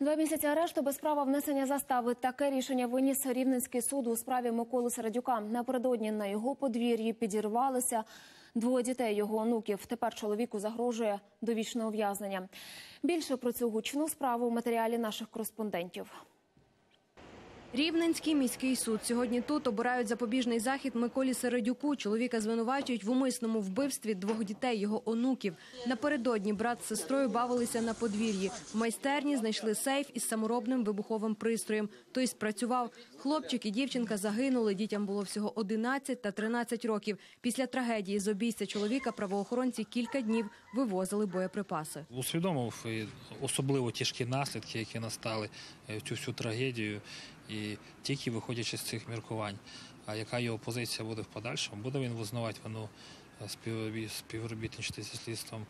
Два місяці арешту без права внесення застави. Таке рішення виніс Рівненський суд у справі Миколи Середюка. Напередодні на його подвір'ї підірвалися двоє дітей його онуків. Тепер чоловіку загрожує довічне ув'язнення. Більше про цю гучну справу у матеріалі наших кореспондентів. Рівненський міський суд сьогодні тут обирають запобіжний захід Миколі Середюку. Чоловіка звинувачують в умисному вбивстві двох дітей його онуків. Напередодні брат з сестрою бавилися на подвір'ї. В майстерні знайшли сейф із саморобним вибуховим пристроєм. Той спрацював. Хлопчик і дівчинка загинули. Дітям було всього 11 та 13 років. Після трагедії з обійстя чоловіка правоохоронці кілька днів вивозили боєприпаси. усвідомив особливо тяжкі наслідки, які настали е, цю всю трагедію, і тільки виходячи з цих міркувань. А яка його позиція буде в подальшому? Буде він визнавати вину е, співробітничати зі слідством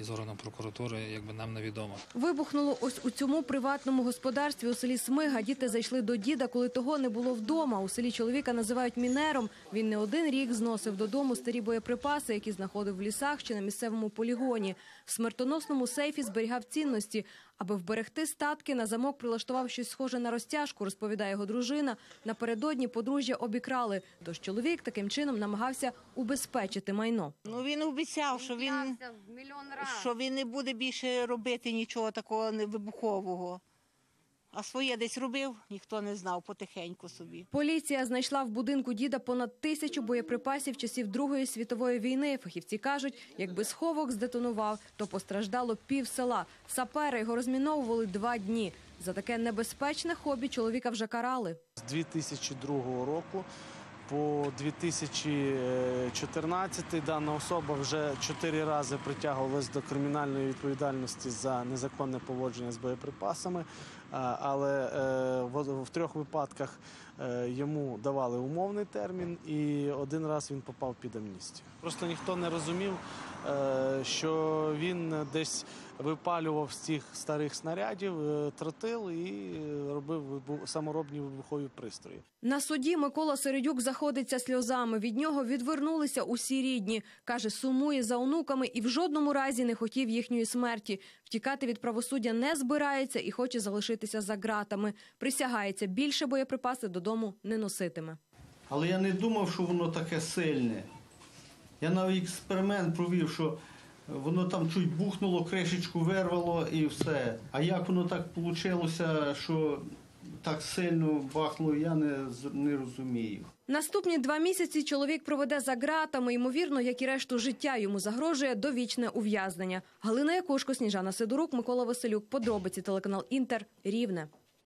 і з органом прокуратури, якби нам невідомо. Вибухнуло ось у цьому приватному господарстві у селі Смига. Діти зайшли до діда, коли того не було вдома. У селі чоловіка називають мінером. Він не один рік зносив додому старі боєприпаси, які знаходив в лісах чи на місцевому полігоні. В смертоносному сейфі зберігав цінності. Аби вберегти статки, на замок прилаштував щось схоже на розтяжку, розповідає його дружина. Напередодні подружжя обікрали. Тож чоловік таким чином намагався убезпечити майно. Ну він обіцяв, що він. Що він не буде більше робити нічого такого невибухового. А своє десь робив, ніхто не знав потихеньку собі. Поліція знайшла в будинку діда понад тисячу боєприпасів часів Другої світової війни. Фахівці кажуть, якби сховок здетонував, то постраждало пів села. Сапери його розміновували два дні. За таке небезпечне хобі чоловіка вже карали. З 2002 року по 2014 дана особа вже чотири рази притягувалась до кримінальної відповідальності за незаконне поводження з боєприпасами, але е, в, трьох випадках е, йому давали умовний термін, і один раз він попав під амністію. Просто ніхто не розумів, е, що він десь випалював з цих старих снарядів е, тротил і е, робив саморобні вибухові пристрої. На суді Микола Середюк заходиться сльозами. Від нього відвернулися усі рідні. Каже, сумує за онуками і в жодному разі не хотів їхньої смерті. Втікати від правосуддя не збирається і хоче залишитися за ґратами. Присягається, більше боєприпаси додому не носитиме. Але я не думав, що воно таке сильне. Я навіть експеримент провів, що воно там чуть бухнуло, кришечку вирвало і все. А як воно так вийшло, що так сильно бахнуло, я не, не розумію. Наступні два місяці чоловік проведе за ґратами. Ймовірно, як і решту життя йому загрожує довічне ув'язнення. Галина Якушко, Сніжана Сидорук, Микола Василюк. Подробиці телеканал Інтер. Рівне.